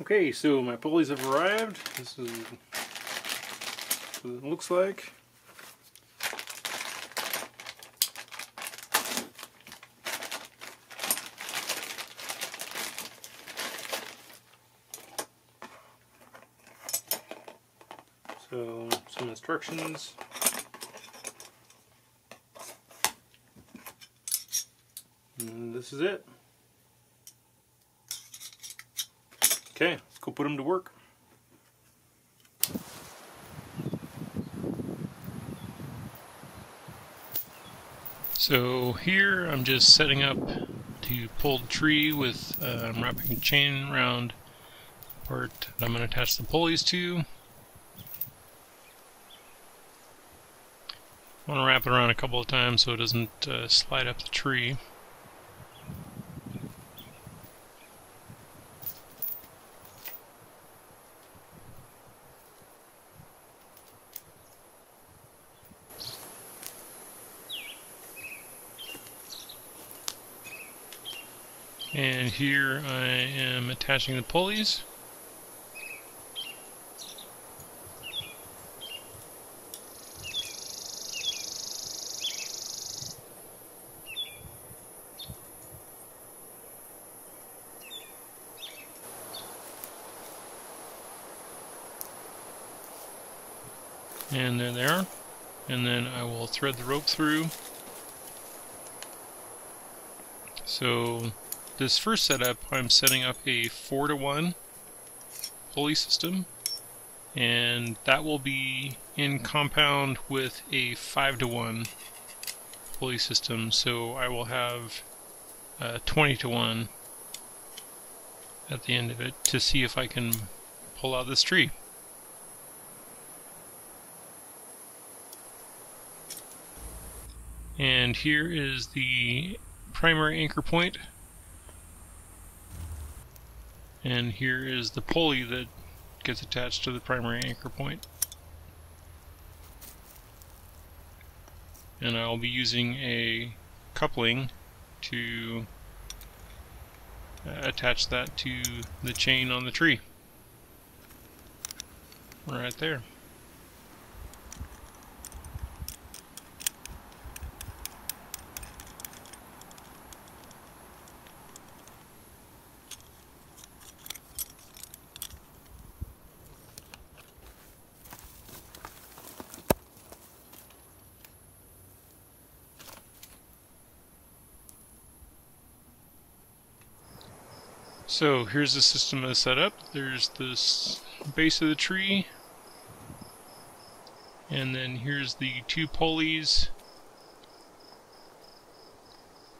Okay, so my pulleys have arrived. This is what it looks like. So, some instructions. And this is it. Okay, let's go put them to work. So here I'm just setting up to pull the tree with, uh, I'm wrapping a chain around the part that I'm going to attach the pulleys to. I want to wrap it around a couple of times so it doesn't uh, slide up the tree. And here I am attaching the pulleys. And there they are. And then I will thread the rope through. So this first setup, I'm setting up a 4 to 1 pulley system, and that will be in compound with a 5 to 1 pulley system, so I will have uh, 20 to 1 at the end of it to see if I can pull out this tree. And here is the primary anchor point and here is the pulley that gets attached to the primary anchor point. And I'll be using a coupling to uh, attach that to the chain on the tree. Right there. So here's the system that's set up. There's this base of the tree, and then here's the two pulleys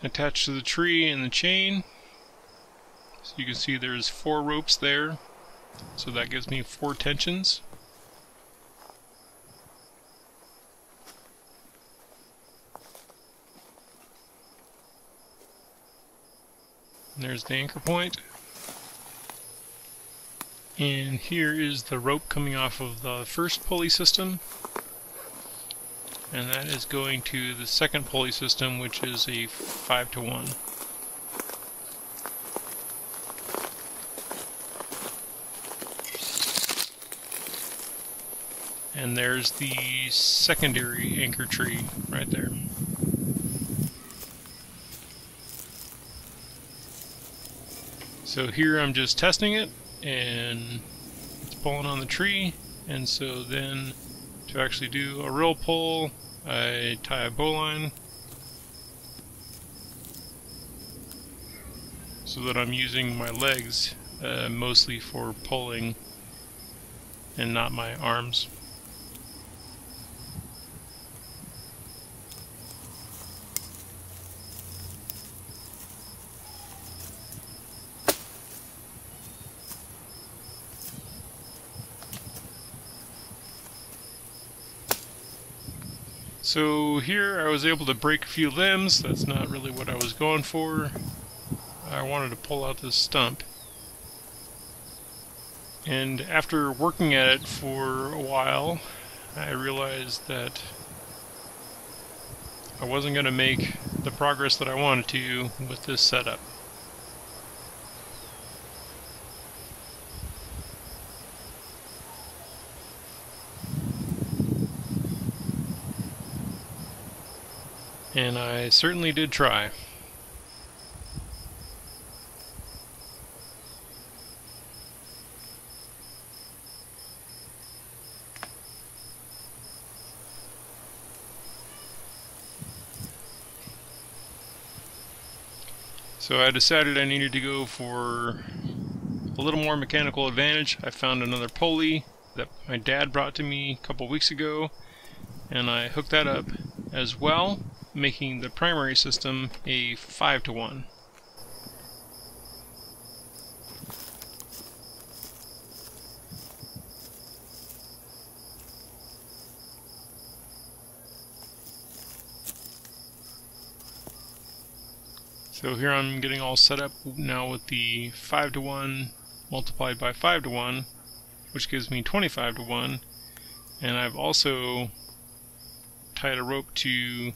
attached to the tree and the chain. So you can see there's four ropes there, so that gives me four tensions. There's the anchor point. And here is the rope coming off of the first pulley system. And that is going to the second pulley system, which is a 5 to 1. And there's the secondary anchor tree right there. So here I'm just testing it and it's pulling on the tree and so then to actually do a real pull I tie a bowline so that I'm using my legs uh, mostly for pulling and not my arms. So here I was able to break a few limbs. That's not really what I was going for. I wanted to pull out this stump. And after working at it for a while, I realized that I wasn't going to make the progress that I wanted to with this setup. And I certainly did try. So I decided I needed to go for a little more mechanical advantage. I found another pulley that my dad brought to me a couple weeks ago and I hooked that up as well, making the primary system a 5 to 1. So here I'm getting all set up now with the 5 to 1 multiplied by 5 to 1, which gives me 25 to 1. And I've also tied a rope to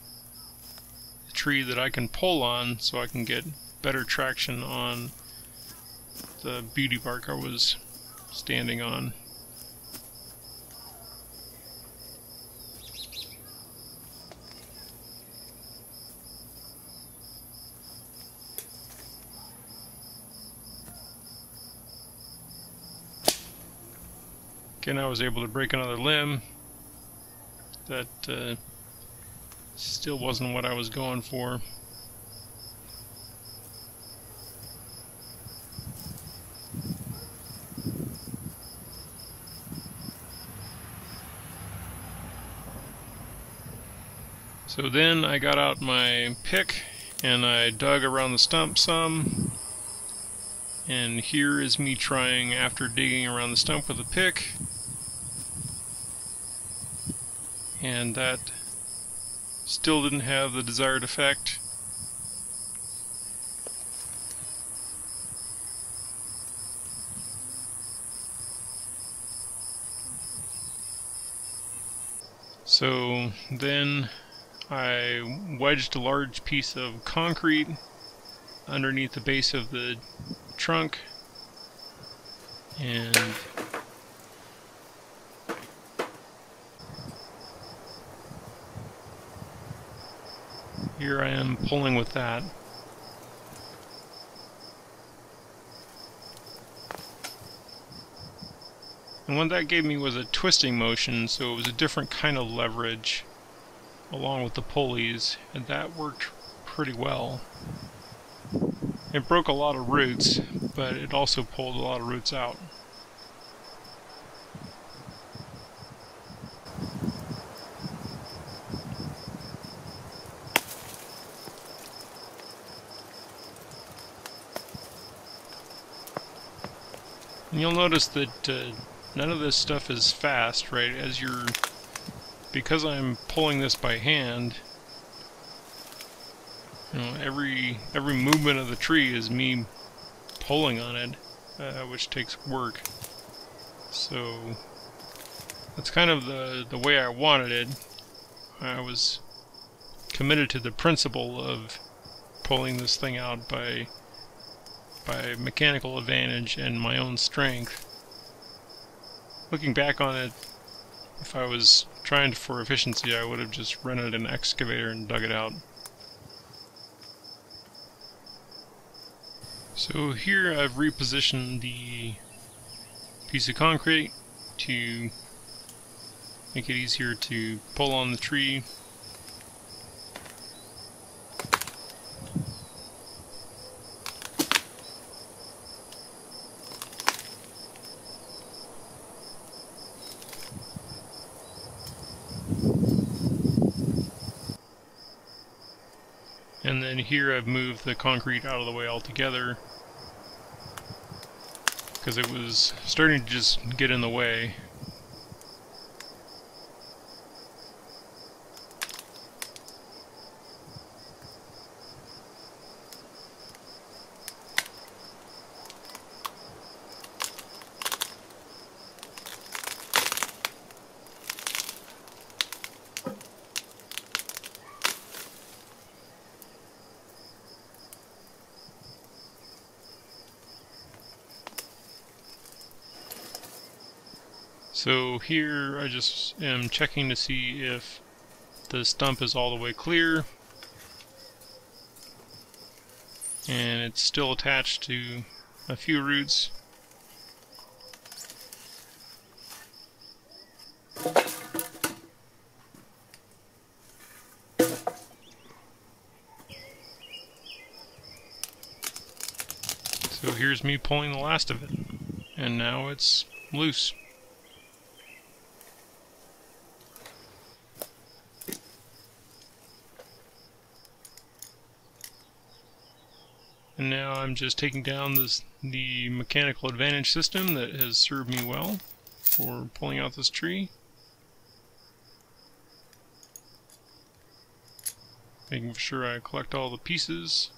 tree that I can pull on so I can get better traction on the beauty bark I was standing on. Again, I was able to break another limb. That uh, still wasn't what I was going for. So then I got out my pick and I dug around the stump some. And here is me trying, after digging around the stump with a pick, and that still didn't have the desired effect. So then I wedged a large piece of concrete underneath the base of the trunk and here I am pulling with that. And what that gave me was a twisting motion, so it was a different kind of leverage along with the pulleys, and that worked pretty well. It broke a lot of roots, but it also pulled a lot of roots out. And you'll notice that uh, none of this stuff is fast, right? As you're... Because I'm pulling this by hand, you know, every every movement of the tree is me pulling on it, uh, which takes work. So that's kind of the the way I wanted it. I was committed to the principle of pulling this thing out by by mechanical advantage and my own strength. Looking back on it, if I was trying for efficiency, I would have just rented an excavator and dug it out. So here I've repositioned the piece of concrete to make it easier to pull on the tree. And then here I've moved the concrete out of the way altogether because it was starting to just get in the way. So here I just am checking to see if the stump is all the way clear and it's still attached to a few roots. So here's me pulling the last of it, and now it's loose. And now I'm just taking down this, the mechanical advantage system that has served me well for pulling out this tree. Making sure I collect all the pieces.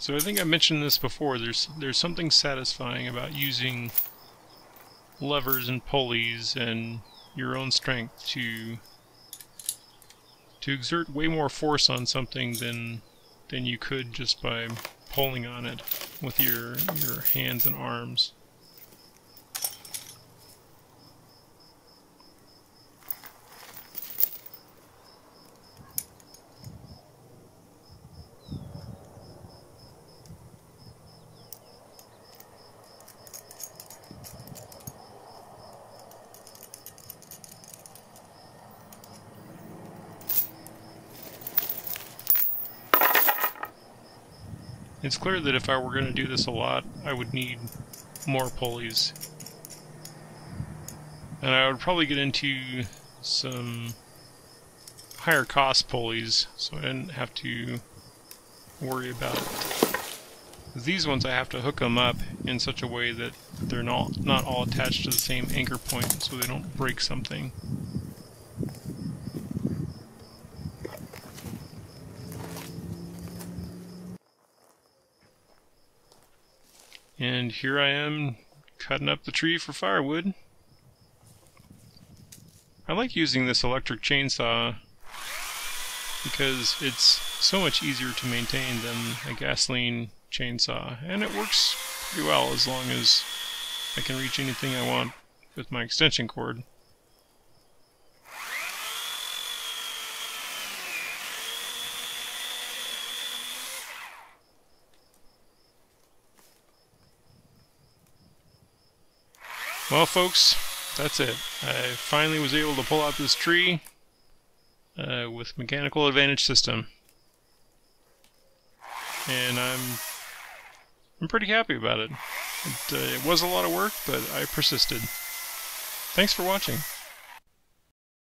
So I think I mentioned this before, there's there's something satisfying about using levers and pulleys and your own strength to to exert way more force on something than than you could just by pulling on it with your your hands and arms. It's clear that if I were going to do this a lot, I would need more pulleys. And I would probably get into some higher cost pulleys, so I didn't have to worry about it. These ones I have to hook them up in such a way that they're not, not all attached to the same anchor point so they don't break something. And here I am cutting up the tree for firewood. I like using this electric chainsaw because it's so much easier to maintain than a gasoline chainsaw and it works pretty well as long as I can reach anything I want with my extension cord. Well, folks, that's it. I finally was able to pull out this tree uh, with mechanical advantage system. And I'm I'm pretty happy about it. It, uh, it was a lot of work, but I persisted. Thanks for watching.